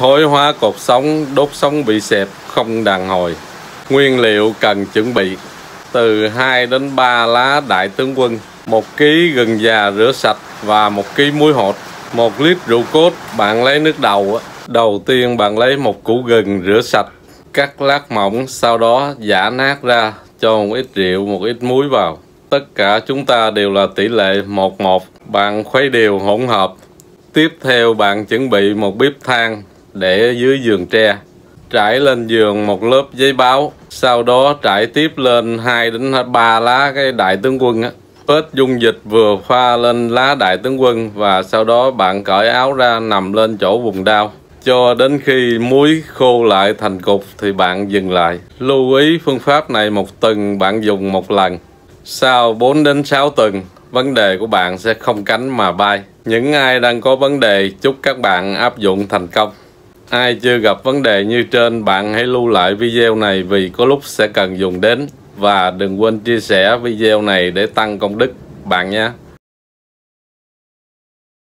thối hóa cột sống, đốt sống bị xẹp, không đàn hồi. Nguyên liệu cần chuẩn bị từ 2 đến 3 lá đại tướng quân, 1 kg gừng già rửa sạch và 1 kg muối hột, 1 lít rượu cốt, bạn lấy nước đầu. Đầu tiên bạn lấy một củ gừng rửa sạch, cắt lát mỏng, sau đó giả nát ra, cho một ít rượu, một ít muối vào. Tất cả chúng ta đều là tỷ lệ 1-1. Bạn khuấy đều hỗn hợp. Tiếp theo bạn chuẩn bị một bếp than để dưới giường tre. Trải lên giường một lớp giấy báo. Sau đó trải tiếp lên 2 đến 3 lá cái đại tướng quân á. Ếch dung dịch vừa pha lên lá đại tướng quân và sau đó bạn cởi áo ra nằm lên chỗ vùng đau. Cho đến khi muối khô lại thành cục thì bạn dừng lại. Lưu ý phương pháp này một tuần bạn dùng một lần. Sau 4 đến 6 tuần, vấn đề của bạn sẽ không cánh mà bay. Những ai đang có vấn đề, chúc các bạn áp dụng thành công. Ai chưa gặp vấn đề như trên, bạn hãy lưu lại video này vì có lúc sẽ cần dùng đến. Và đừng quên chia sẻ video này để tăng công đức bạn nhé.